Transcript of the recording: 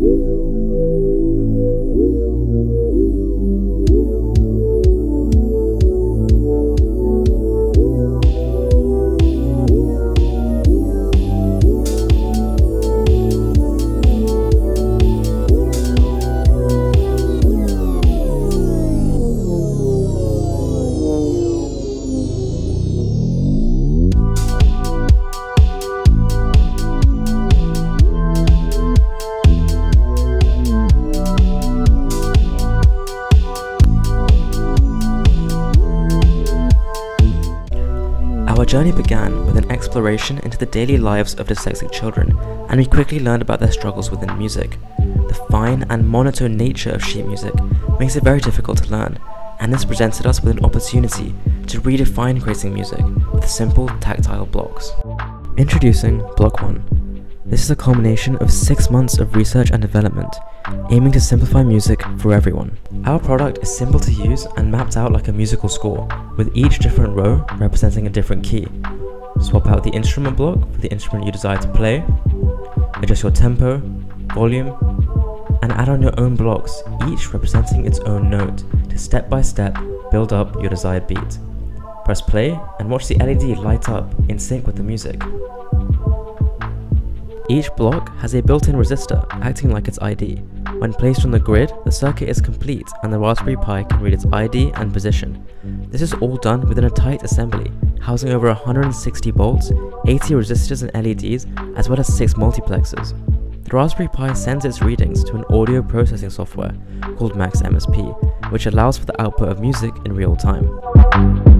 will. Journey began with an exploration into the daily lives of dyslexic children, and we quickly learned about their struggles within music. The fine and monotone nature of sheet music makes it very difficult to learn, and this presented us with an opportunity to redefine creating music with simple tactile blocks. Introducing BLOK-1. This is a culmination of six months of research and development, aiming to simplify music for everyone. Our product is simple to use and mapped out like a musical score, with each different row representing a different key. Swap out the instrument block for the instrument you desire to play, adjust your tempo, volume, and add on your own blocks, each representing its own note, to step by step build up your desired beat. Press play and watch the LED light up in sync with the music. Each block has a built-in resistor acting like its ID. When placed on the grid, the circuit is complete and the Raspberry Pi can read its ID and position. This is all done within a tight assembly, housing over 160 bolts, 80 resistors and LEDs, as well as 6 multiplexers. The Raspberry Pi sends its readings to an audio processing software called Max MSP, which allows for the output of music in real time.